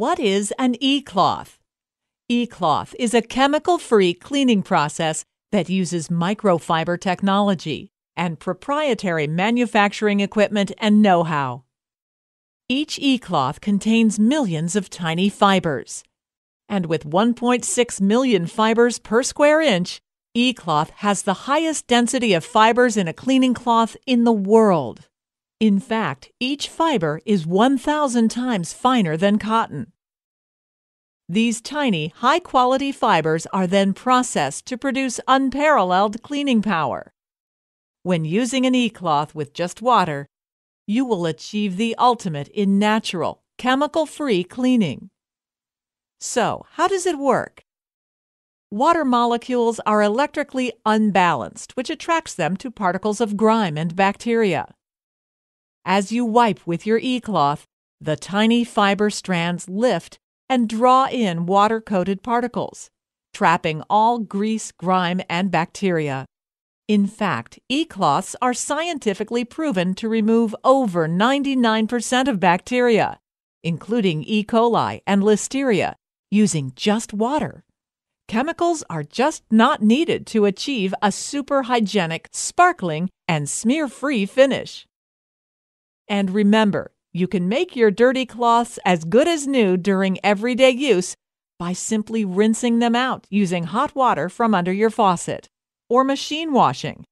What is an e-cloth? E-cloth is a chemical-free cleaning process that uses microfiber technology and proprietary manufacturing equipment and know-how. Each e-cloth contains millions of tiny fibers. And with 1.6 million fibers per square inch, e-cloth has the highest density of fibers in a cleaning cloth in the world. In fact, each fiber is 1,000 times finer than cotton. These tiny, high quality fibers are then processed to produce unparalleled cleaning power. When using an e cloth with just water, you will achieve the ultimate in natural, chemical free cleaning. So, how does it work? Water molecules are electrically unbalanced, which attracts them to particles of grime and bacteria. As you wipe with your e cloth, the tiny fiber strands lift and draw in water coated particles, trapping all grease, grime, and bacteria. In fact, e cloths are scientifically proven to remove over 99% of bacteria, including E. coli and Listeria, using just water. Chemicals are just not needed to achieve a super hygienic, sparkling, and smear free finish. And remember, you can make your dirty cloths as good as new during everyday use by simply rinsing them out using hot water from under your faucet or machine washing.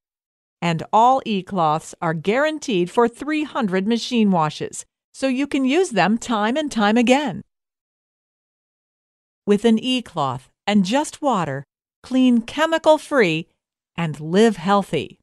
And all e cloths are guaranteed for 300 machine washes, so you can use them time and time again. With an e cloth and just water, clean chemical free and live healthy.